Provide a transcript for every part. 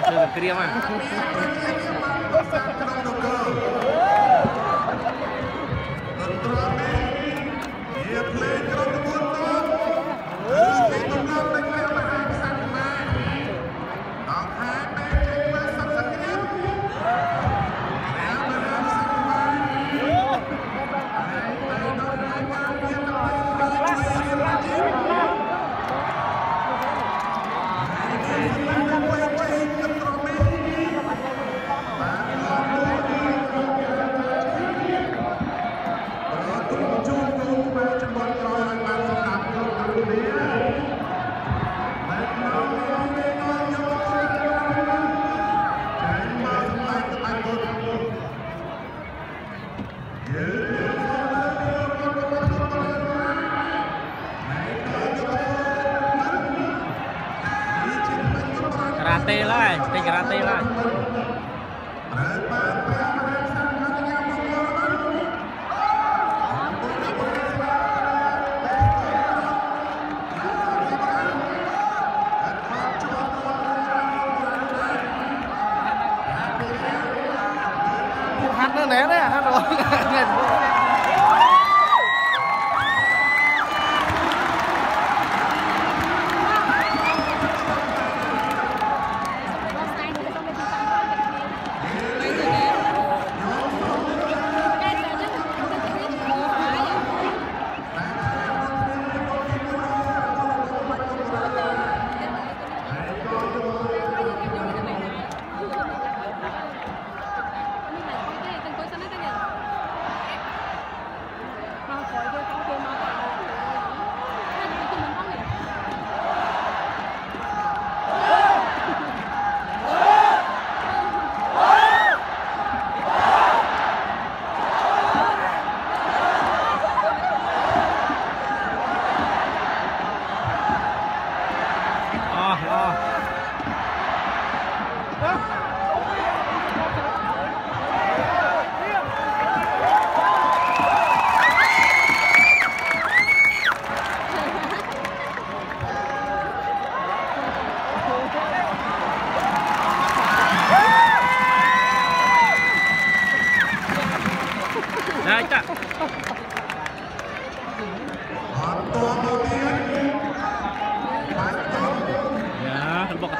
Gracias, quería más. karate lại cái karate lại hát nó né đấy à? hát nó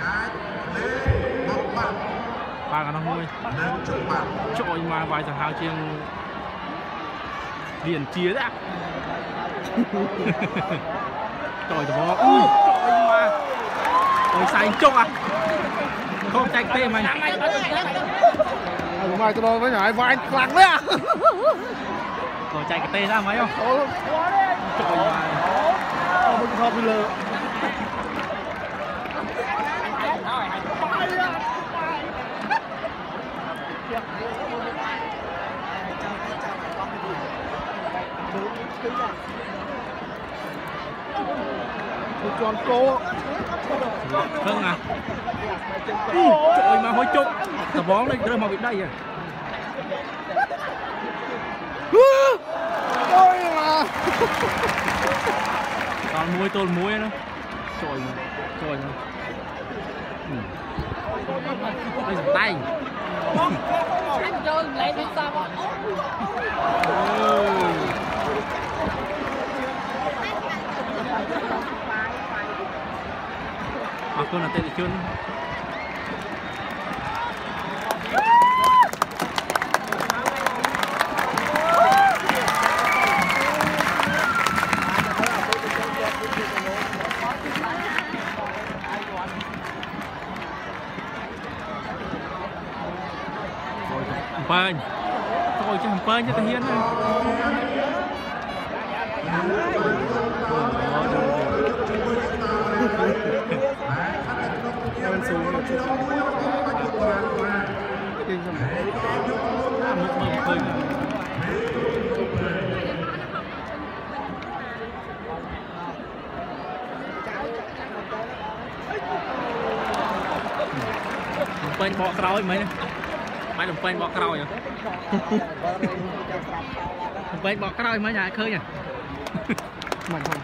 vài đấy ba cái nó nuôi trời ma vài thằng hao chiên liền chia đấy à trời thằng bò ui trời ma ôi sai chốc à không chạy tê mà ហើយមកទៅដល់វិញហើយវាយខ្លាំងណាស់ còn chạy cái tê ra mấy không អូ trời ma អូមកថតពីលើ một tròn cố. Hưng à? Ừ, Trời mà hối chụp tập bóng lên rơi mà bị đầy à. Ôi mà. Toàn muối tồn muối nữa Trời mà Trời mà ừ. Đây là tay. Anh chơi lấy đi sao? Mà Aku nak tadi cun. Hampanya. Thôi chứ hampanya tahiyan na. យើងសម្រាប់មុខមើលឃើញលំពេងបកក្រោយមែនមិនលំពេងបកក្រោយលំពេងបកក្រោយមែនអាចឃើញមិនហ្នឹង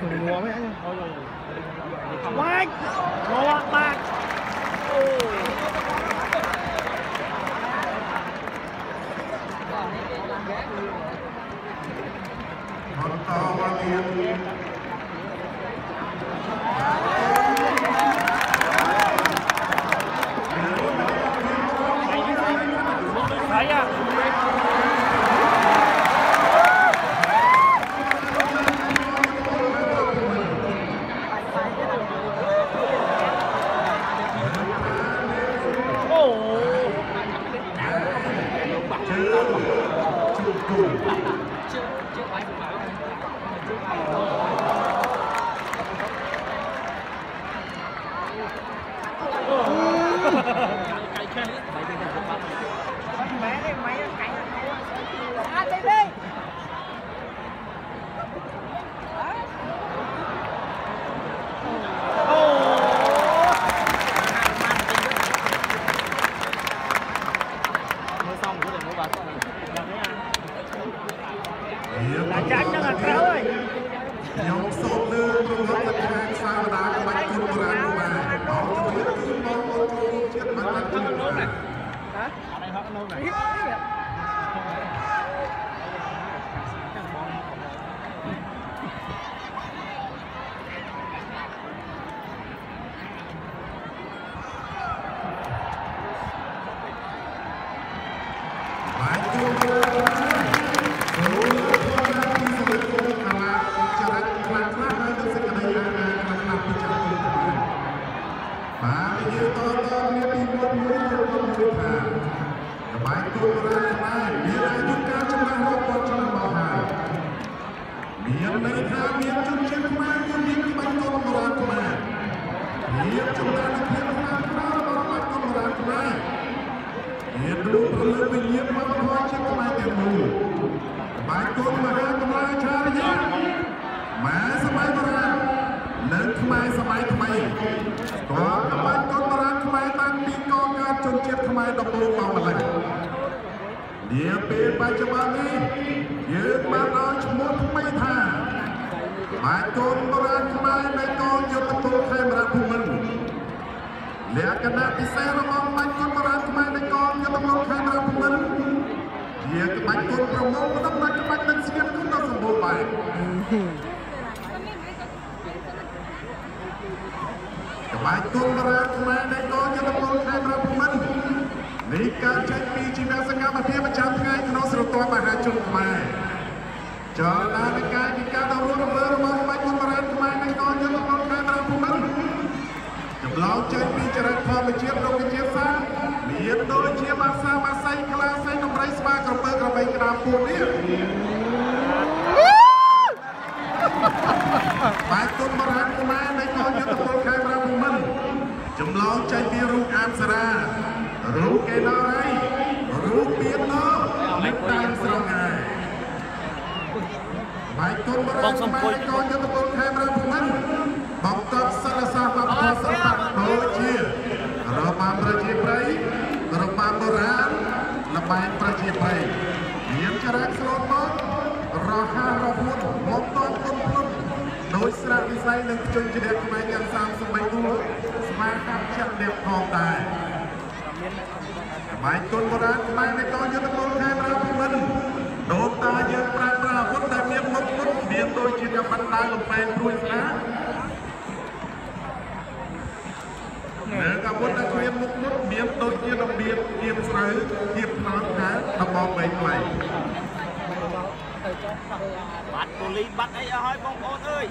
đừng ngó mấy anh thôi rồi quách bạc Ha ha ha! Hả? Ở đây hết nó này. បាយកូនមហាកម្លាចារ្យម៉ែសម័យបុរាណនិងខ្មែរសម័យថ្មីក៏ក្បាច់កូនបុរាណខ្មែរតាំងពីកកើតជនជាតិខ្មែរដំបូងមកម្ល៉េះនាពេលបច្ចុប្បន្ននេះយើងបានឲ្យឈ្មោះថ្មីថាក្បាច់កូនបុរាណខ្មែរនៃកងយុទ្ធពលខេមរៈភូមិន្ទលក្ខណៈពិសេសរបស់ក្បាច់គុនបុរាណខ្មែរនៃកងយុទ្ធពលខេមរភូមិន្ទ ជាក្បាច់គុនប្រមូលដំណាច់ក្បាច់និងស្គៀមគុនដ៏សម្បូរបែបក្បាច់គុនបុរាណខ្មែរនៃកងយុទ្ធពលខេមរភូមិន្ទនេះកើតចេញពីជីវសកម្មភាពប្រចាំថ្ងៃក្នុងស្រទាប់មហាជនខ្មែរចលនានៃការពិការដ៏រស់រវើករបស់ក្បាច់គុនបុរាណខ្មែរនៃកងយុទ្ធពលខេមរភូមិន្ទចម្លងចេញពីចរិតធម្មជាតិរុក្ខជាតិសាស្ត្រ មានដូចជាបាសាបាស័យក្លាស័យដំរីស្វាក្រពើក្របីក្តារពួននេះបាយទុនបរាណខ្មែរនៃកងយុទ្ធពលខេមរភូមិន្ទចម្លងចេញពីរូបអាមសារារូបកេណរៃរូបពៀនណោនិងតាមស្រងហើយបាយទុនបរាណខ្មែរនៃកងយុទ្ធពលខេមរភូមិន្ទបង្កប់សិលសាស្ត្រវប្បធម៌សិល្បៈ បែងប្រជាប្រិយមានចរិតស្លូតមករហារហួតមកតន់ទុនភ្លុំដោយស្រាវិស័យនឹងជញ្ជ្រះខ្មែរទាំង30គូស្មារតីចាក់អ្នកផងដែរបាយគុនបុរាណខ្មែរនៃកងយុទ្ធពលខេមរៈភូមិន្ទដូនតាយើងប្រើប្រាស់អាវុធដែលមានមុខមុតមានដូចជាកាបណ្ដាលលំពេងព្រួយស្អាតនៅកាពុទ្ធដែល ដូចជារបៀបគៀបស្រូវគៀបថ្នោតថាដំបងបីថ្លៃបាត់ពូលីសបាត់អីអស់ហើយបងប្អូនអើយ